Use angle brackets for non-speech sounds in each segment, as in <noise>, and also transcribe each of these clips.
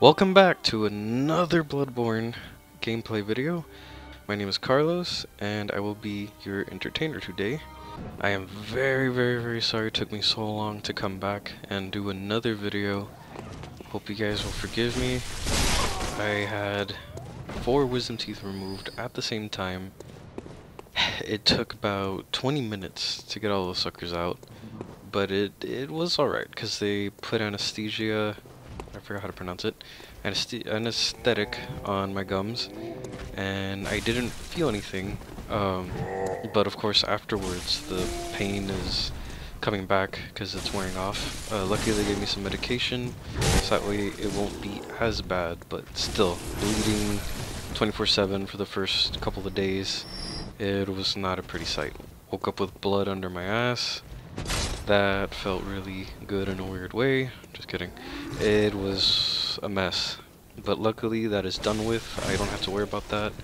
Welcome back to another Bloodborne gameplay video. My name is Carlos, and I will be your entertainer today. I am very, very, very sorry it took me so long to come back and do another video. Hope you guys will forgive me. I had four wisdom teeth removed at the same time. <sighs> It took about 20 minutes to get all those suckers out, but it, it was alright, because they put anesthesia I forgot how to pronounce it, anesthetic on my gums, and I didn't feel anything. Um, but of course, afterwards, the pain is coming back because it's wearing off. Uh, luckily, they gave me some medication, so that way it won't be as bad. But still, bleeding 24/7 for the first couple of days, it was not a pretty sight. Woke up with blood under my ass. That felt really good in a weird way. Just kidding. It was a mess. But luckily that is done with. I don't have to worry about that.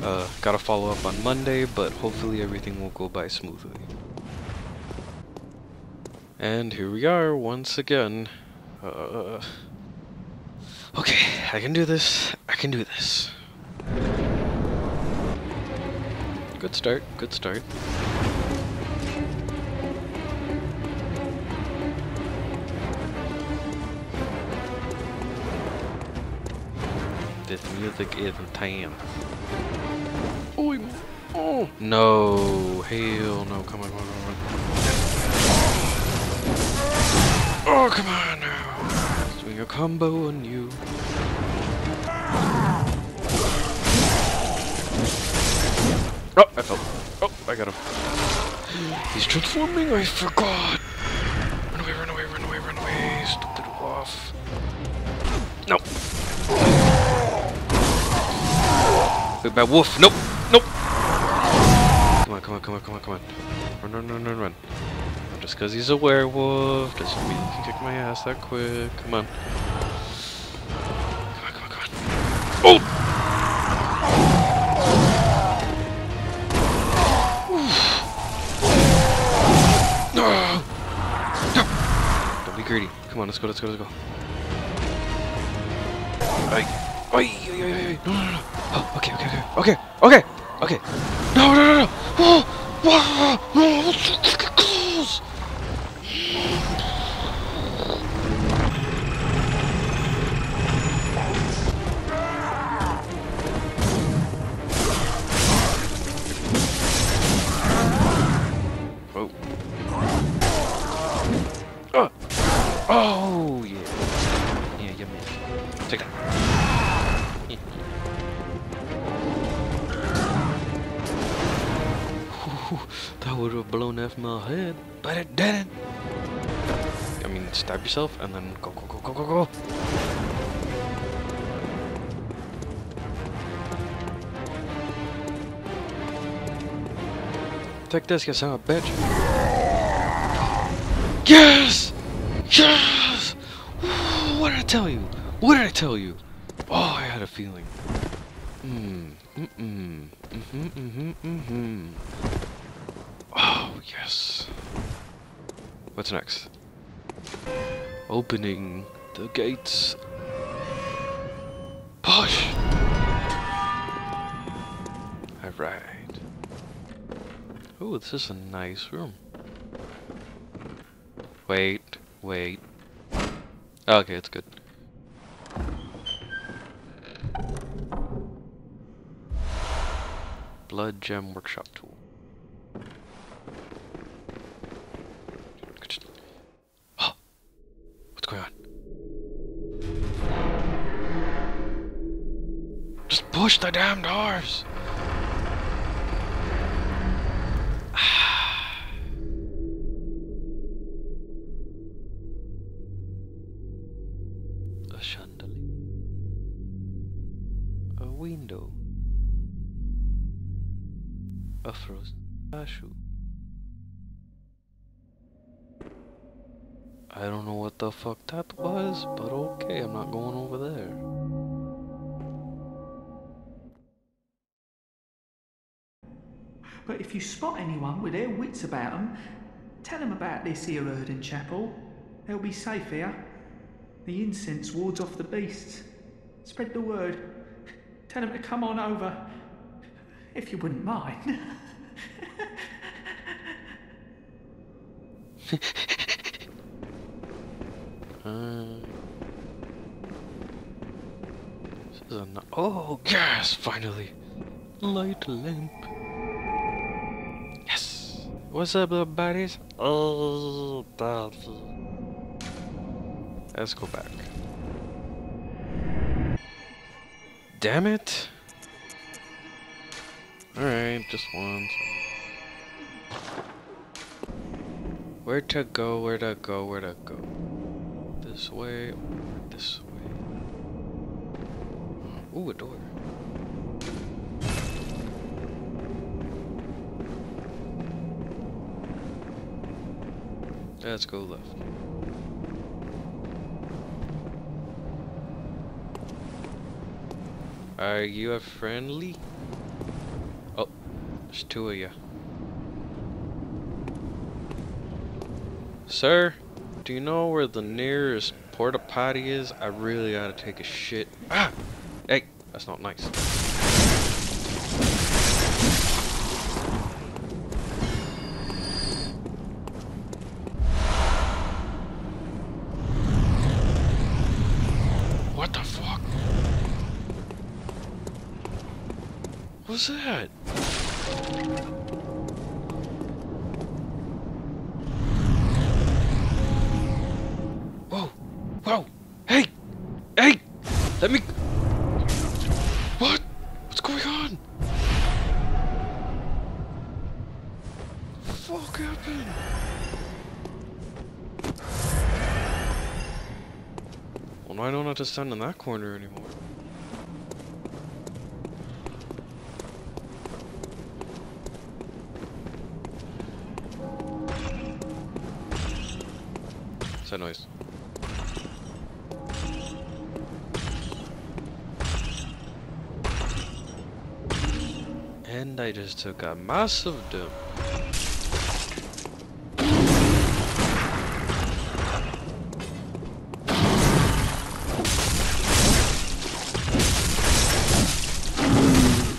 Uh, gotta follow up on Monday, but hopefully everything will go by smoothly. And here we are once again. Uh, okay, I can do this. I can do this. Good start, good start. This music is intense. Oh, oh, no, hell no, come on, come on, come on. Oh, come on now. Swing a combo on you. Oh, I fell. Oh, I got him. He's transforming, I forgot. Big bad wolf. Nope. Nope. Come on, come on, come on, come on, come on. Run, run, run, run, run. just because he's a werewolf doesn't mean he can kick my ass that quick. Come on. Come on, come on, come on. Oh! No! Don't be greedy. Come on, let's go, let's go, let's go. Ay. Ay, ay, ay, ay. No, okay, okay, okay. No, no, no, no. Oh, wow, no, close. Oh. Oh. Oh, yeah. Yeah, you missed. Take that. That would have blown off my head, but it didn't. I mean, stab yourself and then go, go, go, go, go, go. Take this, you son of a bitch. Yes! Yes! What did I tell you? What did I tell you? Oh, I had a feeling. Hmm. Mm-mm. Mm-hmm, mm-hmm, mm-hmm. Oh, yes. What's next? Opening the gates. Push! Alright. Ooh, this is a nice room. Wait, wait. Okay, it's good. Blood Gem Workshop Tool. What's going on? Just push the damn doors! <sighs> A chandelier. A window. A frozen statue. I don't know what the fuck that was, but okay, I'm not going over there. But if you spot anyone with their wits about 'em, tell 'em about this here Oedon Chapel. They'll be safe here. The incense wards off the beasts. Spread the word. Tell them to come on over. If you wouldn't mind. <laughs> Uh, this is oh yes, finally, light lamp. What's up, little buddies? Oh, Let's go back. Damn it! Alright, just once. Where to go, where to go, where to go? This way this way? Ooh, a door. Let's go left. Are you a friendly? Oh, there's two of you. Sir, do you know where the nearest porta potty is? I really gotta take a shit. Ah! Hey, that's not nice. What the fuck? What's that? Whoa! Whoa! Hey! Hey! Let me. What? What's going on? Fuck happened? Well, I don't have to stand in that corner anymore. That noise? And I just took a massive dump.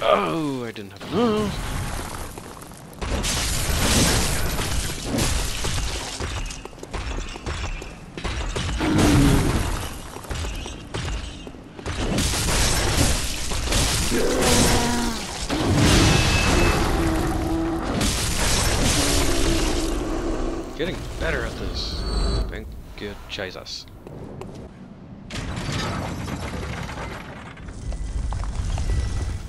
Oh, I didn't have enough. You, Jesus.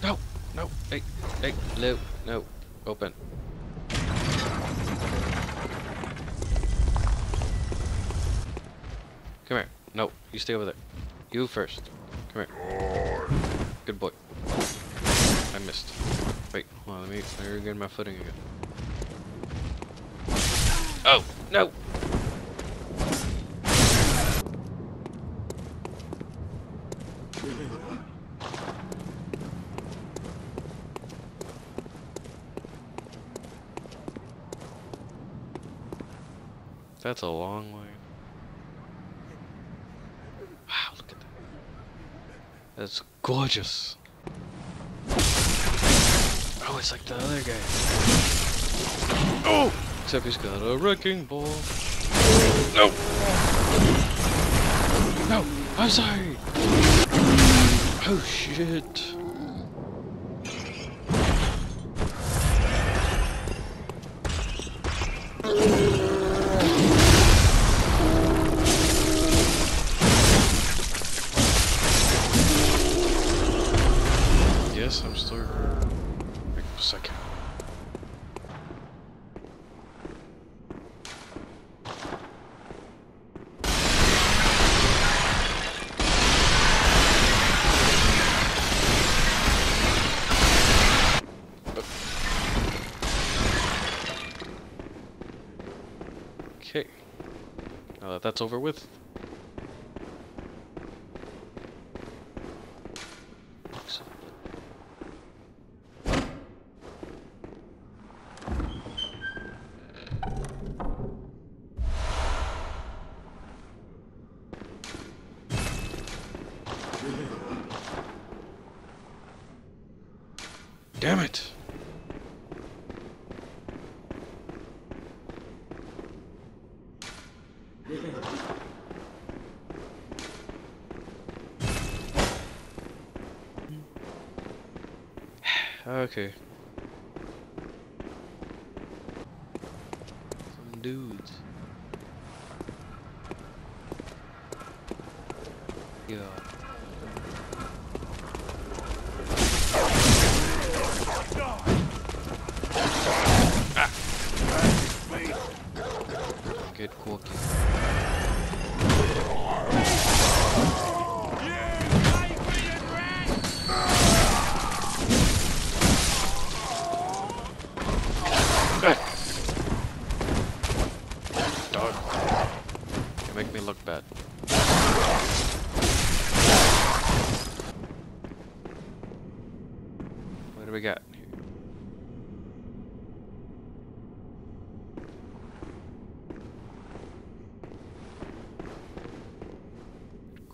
No, no, hey, hey, no, no, open. Come here. No, you stay over there. You first. Come here. Good boy. I missed. Wait, hold on, let me, let me regain my footing again. Oh, no! That's a long way. Wow, look at that. That's gorgeous. Oh, it's like the other guy. Oh! Except he's got a wrecking ball. No! No! I'm sorry! Oh shit. uh, that's over with. Damn it! Okay. Some dudes. Yeah.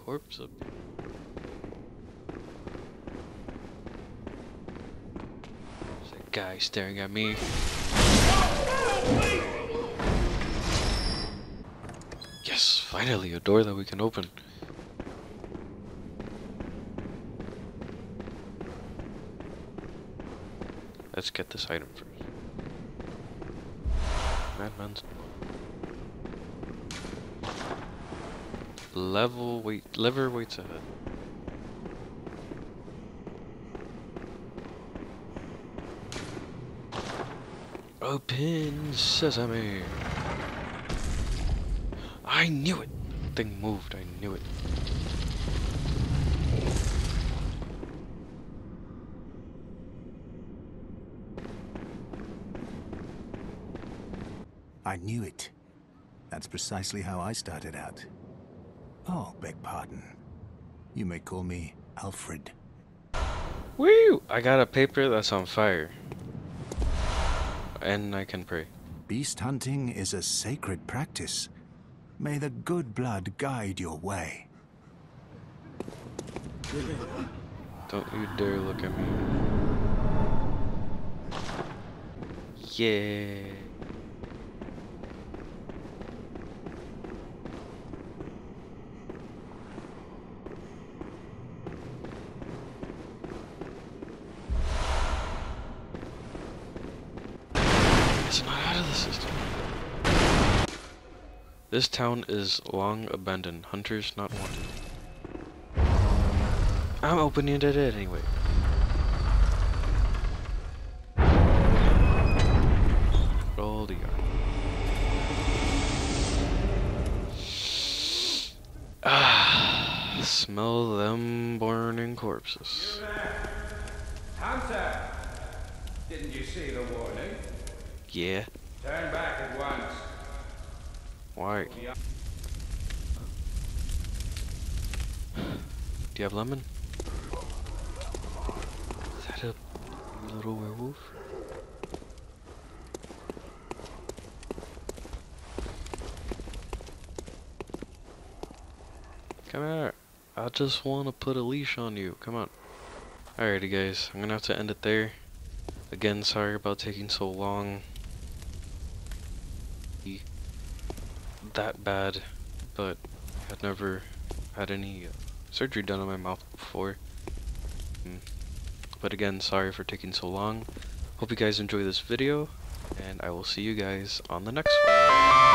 Corpse up. There's a guy staring at me. Yes, finally a door that we can open. Let's get this item first. Madman's level wait lever waits ahead. Open sesame. I knew it. Thing moved. I knew it. I knew it. That's precisely how I started out. Oh, beg pardon. You may call me Alfred. Woo! I got a paper that's on fire. And I can pray. Beast hunting is a sacred practice. May the good blood guide your way. Don't you dare look at me. Yeah. It's not out of the system. This town is long abandoned. Hunters not wanted. I'm opening it anyway. Roll the yard. Ah, smell them burning corpses. Hunter! Didn't you see the warning? Yeah. Turn back. Why? Do you have lemon? Is that a little werewolf? Come here. I just want to put a leash on you. Come on. Alrighty guys, I'm gonna have to end it there. Again, sorry about taking so long. That bad, but I've never had any uh, surgery done on my mouth before. Mm. But again, sorry for taking so long. Hope you guys enjoy this video, and I will see you guys on the next one.